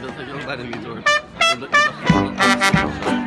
这的最珍的鱼嘴是